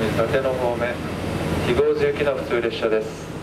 立野方面非合図行きの普通列車です。